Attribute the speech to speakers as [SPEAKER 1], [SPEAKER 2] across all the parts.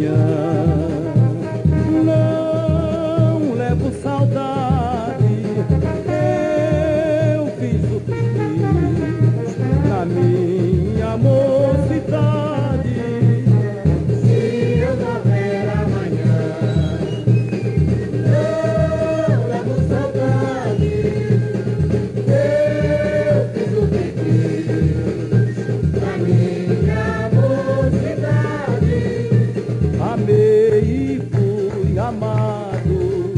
[SPEAKER 1] Yeah. E fui amado,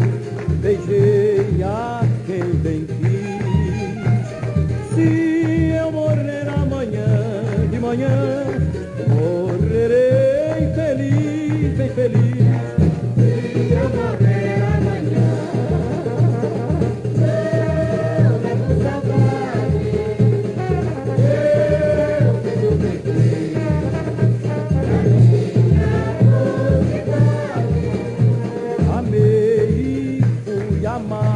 [SPEAKER 1] beijei a quem bem quis. Se eu morrer amanhã de manhã, jamais.